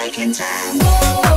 back in time.